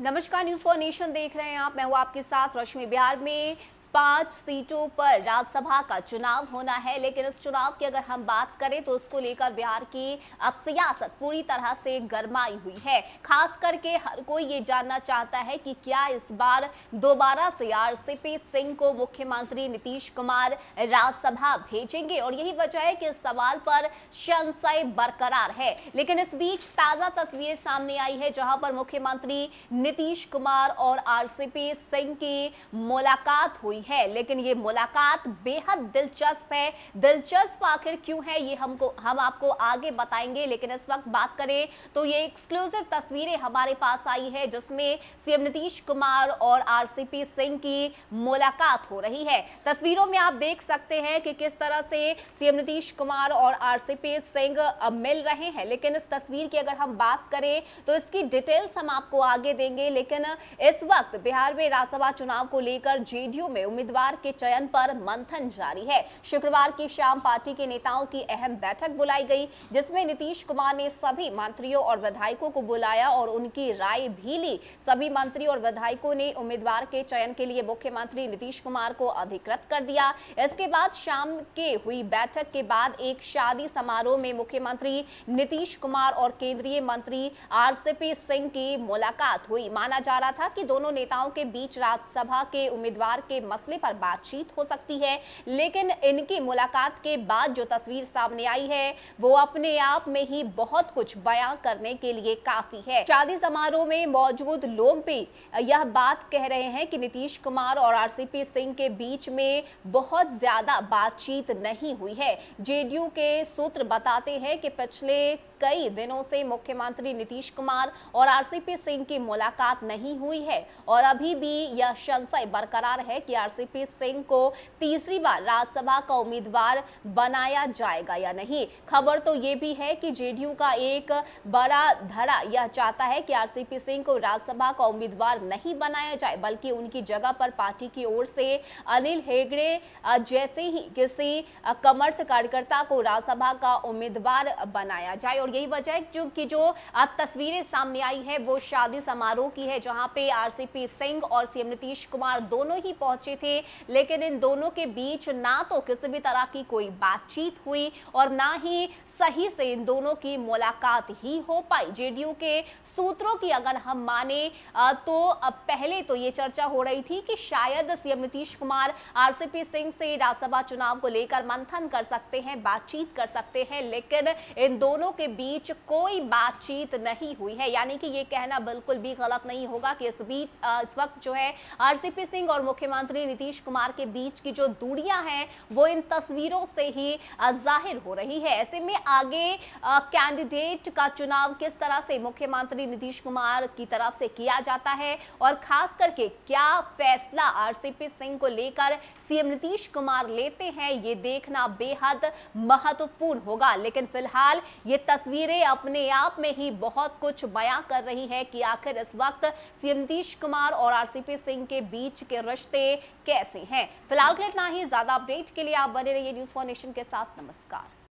नमस्कार news for nation देख रहे हैं आप। मैं हूँ आपके साथ रश्मि बिहार में। पाँच सीटों पर राज्यसभा का चुनाव होना है, लेकिन इस चुनाव की अगर हम बात करें तो उसको लेकर बिहार की सियासत पूरी तरह से गरमाई हुई है। खास करके हर कोई ये जानना चाहता है कि क्या इस बार दोबारा से आरसीपी सिंह को मुख्यमंत्री नीतीश कुमार राज्यसभा भेजेंगे? और यही वजह है कि इस सवाल पर संशय बरकरार है। लेकिन इस बीच ताज़ा तस्वीर सामने आई है, जहाँ पर मुख्यमंत्री नीतीश कुमार और आरसीपी सिंह की मुलाकात हुई है, लेकिन ये मुलाकात बेहद दिलचस्प है। दिलचस्प आखिर क्यों है, ये हमको, हम आपको आगे बताएँगे, लेकिन इस वक्त बात करें तो ये एक्सक्लूसिव तस्वीरें हमारे पास आई है, जिसमें सीएम नीतीश कुमार और आरसीपी सिंह की मुलाकात हो रही है। तस्वीरों में आप देख सकते हैं कि किस तरह से सीएम नीतीश कुमार और आरसीपी सिंह मिल रहे हैं। लेकिन इस तस्वीर की अगर हम बात करें तो इसकी डिटेल्स हम आपको आगे देंगे, लेकिन इस वक्त बिहार में राज्यसभा चुनाव को लेकर जेडीयू में उम्मीदवार के चयन पर मंथन जारी है। शुक्रवार की शाम पार्टी के नेताओं की अहम बैठक बुलाई गई, जिसमें नीतीश कुमार ने सभी मंत्रियों और विधायकों को बुलाया और उनकी राय भी ली। सभी मंत्री और विधायकों ने उम्मीदवार के चयन के लिए मुख्यमंत्री नीतीश कुमार को अधिकृत कर दिया। इसके बाद शाम के हुई बैठक के बाद एक शादी समारोह में मुख्यमंत्री नीतीश कुमार और केंद्रीय मंत्री आरसीपी सिंह की मुलाकात हुई। माना जा रहा था कि दोनों नेताओं के बीच राज्यसभा के उम्मीदवार के मसले पर बातचीत हो सकती है, लेकिन इनकी मुलाकात के बाद जो तस्वीर सामने आई है, वो अपने आप में ही बहुत कुछ बयां करने के लिए काफ़ी है। शादी समारोह में मौजूद लोग भी यह बात कह रहे हैं कि नीतीश कुमार और आरसीपी सिंह के बीच में बहुत ज़्यादा बातचीत नहीं हुई है। जेडीयू के सूत्र बताते हैं कि पिछले कई दिनों से मुख्यमंत्री नीतीश कुमार और आरसीपी सिंह की मुलाकात नहीं हुई है और अभी भी यह संशय बरकरार है कि आरसीपी सिंह को तीसरी बार राज्यसभा का उम्मीदवार बनाया जाएगा या नहीं। खबर तो ये भी है कि जेडीयू का एक बड़ा धड़ा यह चाहता है कि आरसीपी सिंह को राज्यसभा का उम्मीदवार नहीं बनाया जाए, बल्कि उनकी जगह पर पार्टी की ओर से अनिल हेगड़े जैसे ही किसी कमर्थ कार्यकर्ता को राज्यसभा का उम्मीदवार बनाया जाए और यही वजह है जो कि जो तस्वीरें सामने आई है, वो शादी समारोह की है, जहाँ पे आरसीपी सिंह और सीएम नीतीश कुमार दोनों ही पहुँचे थे। लेकिन इन दोनों के बीच ना तो किसी भी तरह की कोई बातचीत हुई और ना ही सही से इन दोनों की मुलाकात ही हो पाई। जेडीयू के सूत्रों की अगर हम माने तो पहले तो ये चर्चा हो रही थी कि शायद सीएम नीतीश कुमार आरसीपी सिंह से राज्यसभा चुनाव को लेकर मंथन कर सकते हैं, बातचीत कर सकते हैं, लेकिन इन दोनों के बीच कोई बातचीत नहीं हुई है। यानी कि ये कहना बिल्कुल भी गलत नहीं होगा कि इस बीच इस वक्त जो है आरसीपी सिंह और मुख्यमंत्री नीतीश कुमार के बीच की जो दूरियाँ हैं, वो इन तस्वीरों से ही ज़ाहिर हो रही है। ऐसे में आगे कैंडिडेट का चुनाव किस तरह से मुख्यमंत्री नीतीश कुमार की तरफ़ से किया जाता है और खास करके क्या फैसला आरसीपी सिंह को लेकर सीएम नीतीश कुमार लेते हैं, ये देखना बेहद महत्वपूर्ण होगा। लेकिन फ़िलहाल ये तस्वीरें अपने आप में ही बहुत कुछ बयां कर रही है कि आखिर इस वक्त सीएम नीतीश कुमार और आरसीपी सिंह के बीच के रिश्ते कैसे हैं। फ़िलहाल के इतना ही। ज़्यादा अपडेट के लिए आप बने रहिए न्यूज़ फॉर नेशन के साथ। नमस्कार।